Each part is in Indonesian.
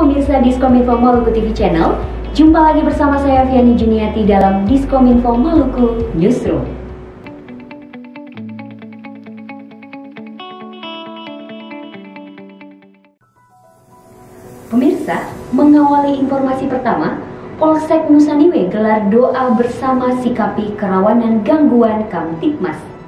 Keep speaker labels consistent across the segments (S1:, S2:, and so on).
S1: pemirsa Diskominfo Maluku TV Channel. Jumpa lagi bersama saya Viani Juniati dalam Diskominfo Maluku Newsroom. Pemirsa, mengawali informasi pertama, Polsek Nusaniwe gelar doa bersama sikapi kerawanan gangguan Kamtipmas.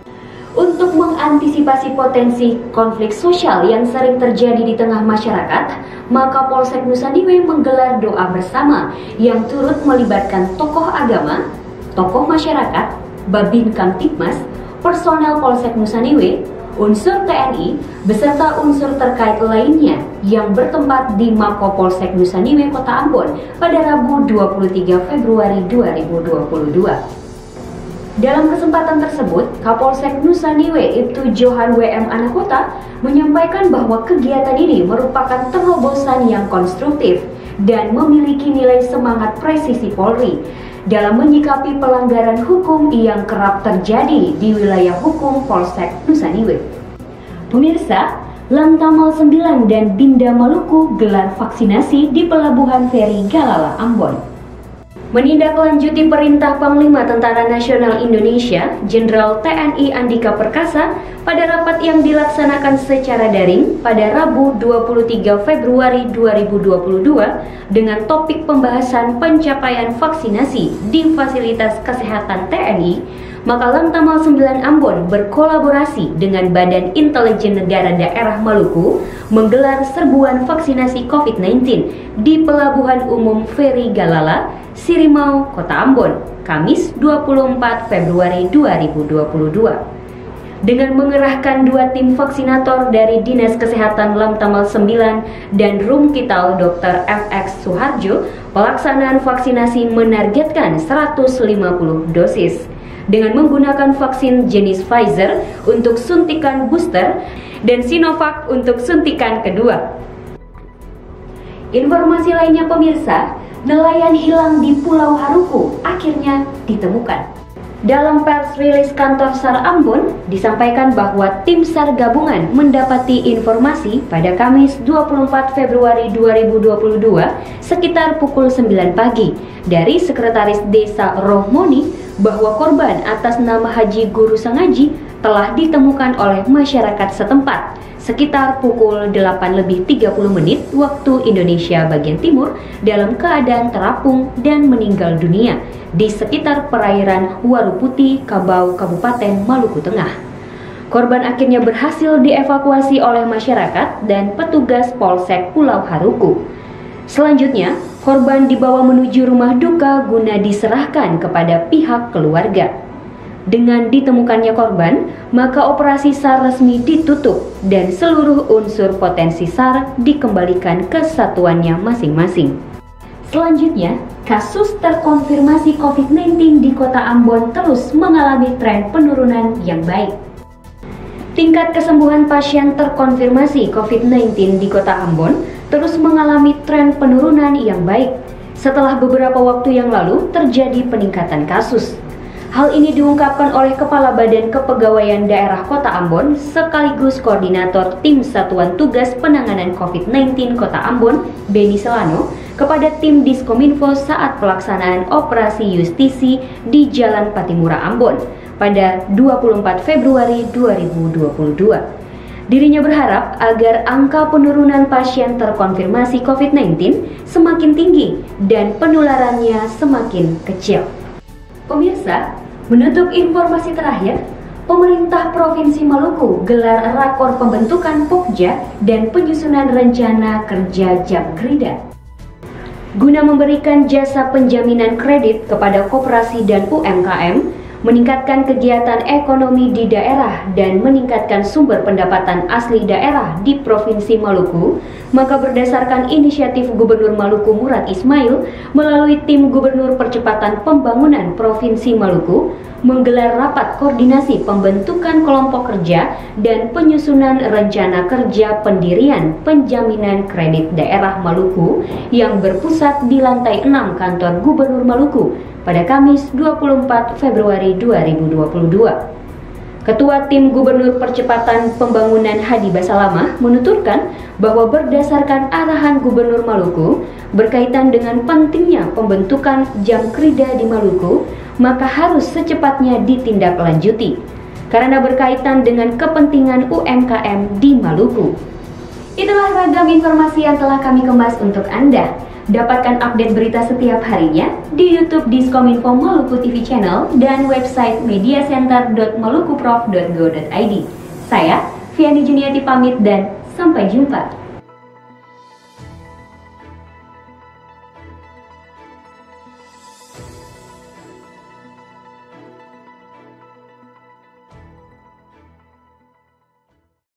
S1: Untuk mengantisipasi potensi konflik sosial yang sering terjadi di tengah masyarakat, maka Polsek Nusaniwe menggelar doa bersama yang turut melibatkan tokoh agama, tokoh masyarakat, Babin Kamtipmas, personel Polsek Nusaniwe, unsur TNI, beserta unsur terkait lainnya yang bertempat di Mako Polsek Nusaniwe, Kota Ambon pada Rabu 23 Februari 2022. Dalam kesempatan tersebut, Kapolsek Nusa Niwe Ibtu Johan WM Anakota menyampaikan bahwa kegiatan ini merupakan terobosan yang konstruktif dan memiliki nilai semangat presisi Polri dalam menyikapi pelanggaran hukum yang kerap terjadi di wilayah hukum Polsek Nusa Niwe. Pemirsa, Lantamal 9 dan Binda Maluku gelar vaksinasi di Pelabuhan Feri Galala Ambon. Menindaklanjuti perintah Panglima Tentara Nasional Indonesia, Jenderal TNI Andika Perkasa, pada rapat yang dilaksanakan secara daring pada Rabu 23 Februari 2022 dengan topik pembahasan pencapaian vaksinasi di fasilitas kesehatan TNI, maka Lantamal 9 Ambon berkolaborasi dengan Badan Intelijen Negara Daerah Maluku menggelar serbuan vaksinasi COVID-19 di Pelabuhan Umum Feri Galala, Sirimau, Kota Ambon, Kamis 24 Februari 2022 dengan mengerahkan dua tim vaksinator dari Dinas Kesehatan Lamtamal 9 dan Rumkital Dr. FX Suharjo, pelaksanaan vaksinasi menargetkan 150 dosis dengan menggunakan vaksin jenis Pfizer untuk suntikan booster dan Sinovac untuk suntikan kedua. Informasi lainnya pemirsa, nelayan hilang di Pulau Haruku akhirnya ditemukan. Dalam pers rilis kantor SAR Ambon disampaikan bahwa tim SAR gabungan mendapati informasi pada Kamis 24 Februari 2022 sekitar pukul 9 pagi dari Sekretaris Desa Rohmoni bahwa korban atas nama Haji Guru Sangaji telah ditemukan oleh masyarakat setempat sekitar pukul 8 lebih 30 menit waktu Indonesia bagian timur dalam keadaan terapung dan meninggal dunia di sekitar perairan Waruputi, Kabau, Kabupaten Maluku Tengah. Korban akhirnya berhasil dievakuasi oleh masyarakat dan petugas Polsek Pulau Haruku. Selanjutnya, korban dibawa menuju rumah duka guna diserahkan kepada pihak keluarga. Dengan ditemukannya korban, maka operasi SAR resmi ditutup dan seluruh unsur potensi SAR dikembalikan ke satuannya masing-masing. Selanjutnya, kasus terkonfirmasi COVID-19 di kota Ambon terus mengalami tren penurunan yang baik. Tingkat kesembuhan pasien terkonfirmasi COVID-19 di kota Ambon terus mengalami tren penurunan yang baik setelah beberapa waktu yang lalu terjadi peningkatan kasus. Hal ini diungkapkan oleh Kepala Badan Kepegawaian Daerah Kota Ambon sekaligus Koordinator Tim Satuan Tugas Penanganan COVID-19 Kota Ambon, Beni Selano, kepada tim Diskominfo saat pelaksanaan operasi justisi di Jalan Patimura Ambon pada 24 Februari 2022. Dirinya berharap agar angka penurunan pasien terkonfirmasi COVID-19 semakin tinggi dan penularannya semakin kecil. Pemirsa, menutup informasi terakhir, pemerintah Provinsi Maluku gelar rakor pembentukan Pokja dan penyusunan rencana kerja jam kerja. Guna memberikan jasa penjaminan kredit kepada koperasi dan UMKM, meningkatkan kegiatan ekonomi di daerah dan meningkatkan sumber pendapatan asli daerah di Provinsi Maluku, maka berdasarkan inisiatif Gubernur Maluku Murad Ismail melalui tim Gubernur Percepatan Pembangunan Provinsi Maluku menggelar rapat koordinasi pembentukan kelompok kerja dan penyusunan rencana kerja pendirian penjaminan kredit daerah Maluku yang berpusat di lantai 6 kantor Gubernur Maluku pada Kamis 24 Februari 2022. Ketua Tim Gubernur Percepatan Pembangunan Hadi Basalamah menuturkan bahwa berdasarkan arahan Gubernur Maluku berkaitan dengan pentingnya pembentukan jam kerja di Maluku, maka harus secepatnya ditindaklanjuti karena berkaitan dengan kepentingan UMKM di Maluku. Itulah ragam informasi yang telah kami kemas untuk Anda. Dapatkan update berita setiap harinya di YouTube Diskominfo Maluku TV Channel dan website mediacenter.malukuprof.go.id. Saya, Vianney Juniati pamit dan sampai jumpa.